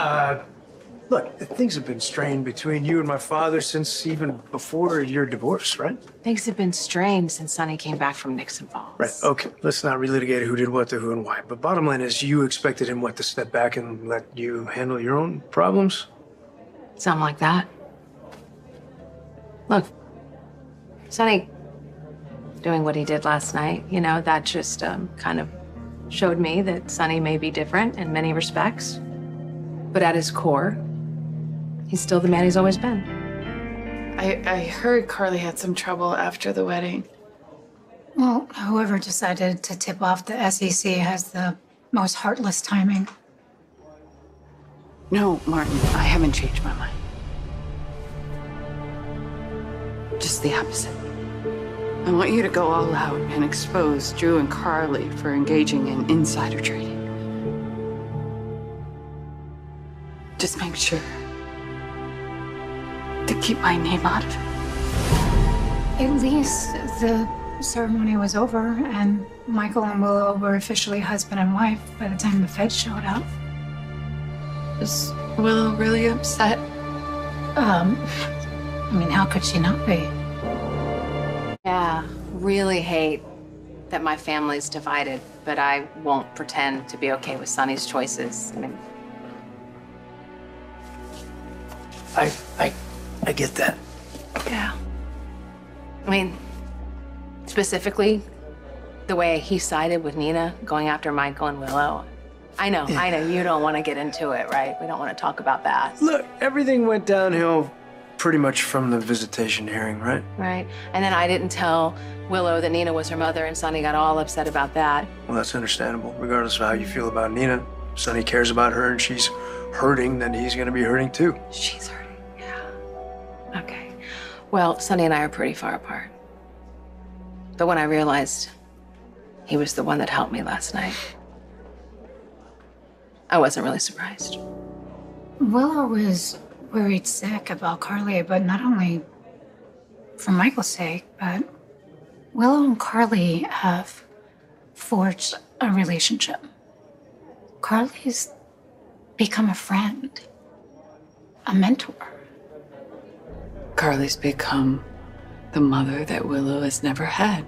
Uh, look, things have been strained between you and my father since even before your divorce, right? Things have been strained since Sonny came back from Nixon Falls. Right. Okay. Let's not relitigate who did what to who and why. But bottom line is, you expected him what to step back and let you handle your own problems. Something like that. Look, Sonny doing what he did last night, you know, that just um, kind of showed me that Sonny may be different in many respects. But at his core, he's still the man he's always been. I, I heard Carly had some trouble after the wedding. Well, whoever decided to tip off the SEC has the most heartless timing. No, Martin, I haven't changed my mind. Just the opposite. I want you to go all out and expose Drew and Carly for engaging in insider trading. Just make sure to keep my name out of it. At least the ceremony was over and Michael and Willow were officially husband and wife by the time the feds showed up. Is Willow really upset? Um, I mean, how could she not be? Yeah, really hate that my family's divided, but I won't pretend to be okay with Sonny's choices. I mean, I, I, I get that. yeah. I mean, specifically, the way he sided with Nina going after Michael and Willow. I know, I know you don't want to get into it, right? We don't want to talk about that. Look, everything went downhill pretty much from the visitation hearing, right? Right. And then I didn't tell Willow that Nina was her mother, and Sonny got all upset about that. Well, that's understandable. Regardless of how you feel about Nina, Sonny cares about her and she's hurting, then he's going to be hurting too. She's hurting. Yeah. Okay. Well, Sonny and I are pretty far apart. But when I realized he was the one that helped me last night, I wasn't really surprised. Willow was worried sick about Carly, but not only for Michael's sake, but Willow and Carly have forged a relationship. Carly's become a friend, a mentor. Carly's become the mother that Willow has never had.